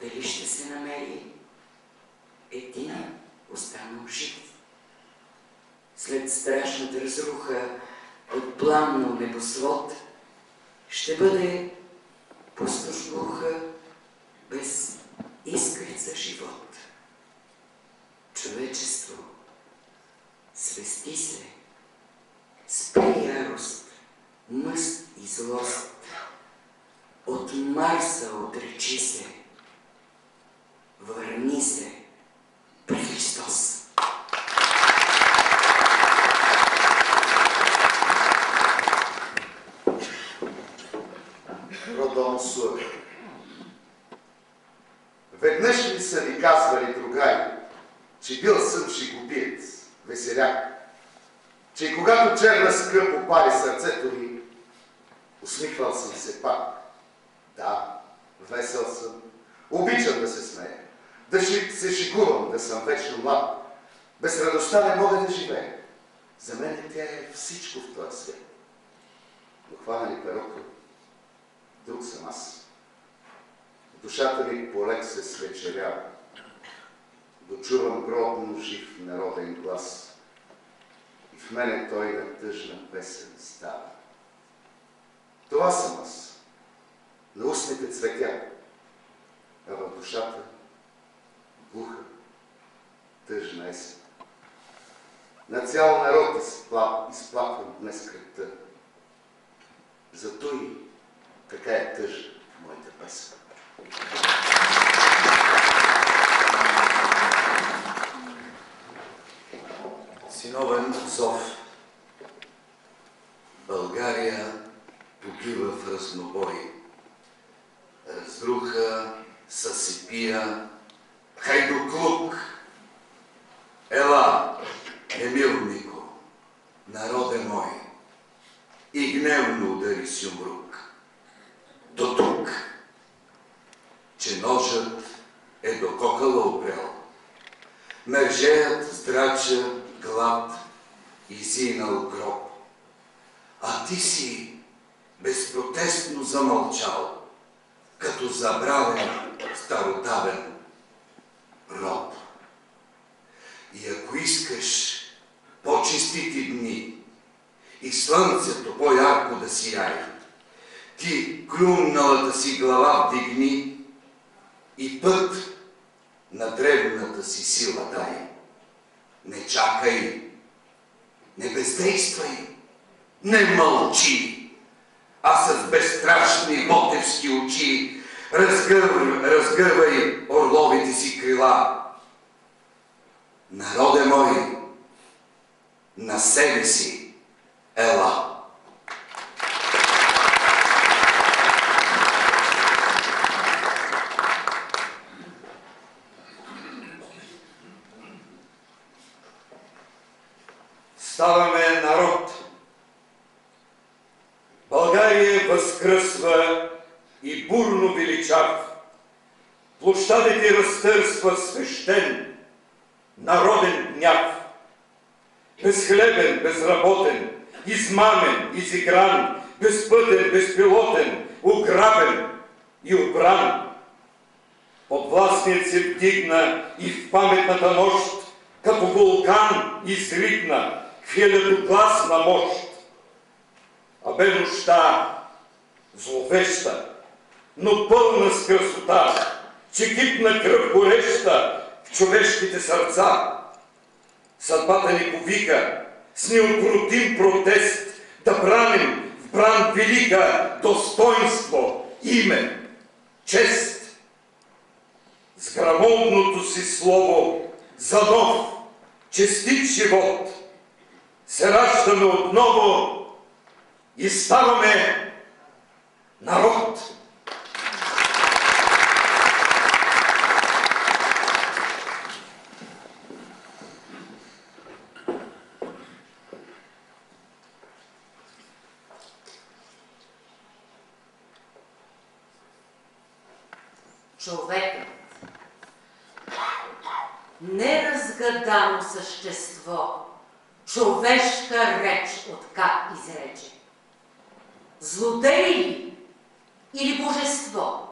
дали ще се намери един останал жив. След страшната разруха от пламнал небосвод ще бъде пустош глуха без искрица живот. Човечество, свести се, спри ярост, мъст и злост. От Марса отречи се, върни се при Христос. Родон Сур. Веднъж ми са ви казвали, другари, че бил съм шигобиец, веселяк, че и когато черна скръп опали сърцето ми, усмихвал съм се пак. Да, весел съм, обичам да се смея, да се шигувам, да съм вечно млад. Без радостта не мога да живея. За мен тя е всичко в този свят. Но хвана ли перото, друг съм аз. Душата ми полек се свечерява. Дочувам гробно жив народен глас. И в мене той на тъжна песен става. Това съм аз. На устните цветя, а в душата глуха, тъжна есен. На цял народ изпла... изплаквам днес кръвта. Зато и така е тъжна моята песен. Синовен зов. България погива в разнобой. Разруха, съсипия, хайдуклук. Ела, Емилнико, народе мой, и гневно удари сюмрук. До тук, че ножът е до кокала опрел. Мържеят здрача глад и зинал гроб. А ти си безпротестно замълчал, като забравен стародавен роб. Искаш по-чистити дни и слънцето по-ярко да сияе, ти клюмналата си глава вдигни и път на древната си сила дай. Не чакай, не бездействай, не мълчи, а с безстрашни ботевски очи разгър, разгървай орловите си крила. Народе мой, на себе си ела. Ставаме народ. България възкръсва и бурно величав. Площадите разтърсва свещен, народен гняв. Безхлебен, безработен, измамен, изигран, безпътен, безпилотен, ограбен и обран. Подвластният се вдигна и в паметната нощ, като вулкан изригна хилядогласна мощ. А бе нощта зловеща, но пълна с красота, че кипна кръв гореща човешките сърца. Съдбата ни повика с неукротим протест да браним в бран велика достоинство, име, чест. С грамодното си слово за нов, честит живот се раждаме отново и ставаме народ. Човекът. Неразгадано същество, човешка реч от как изрече. Злодей ли или божество?